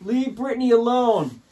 Leave Brittany alone.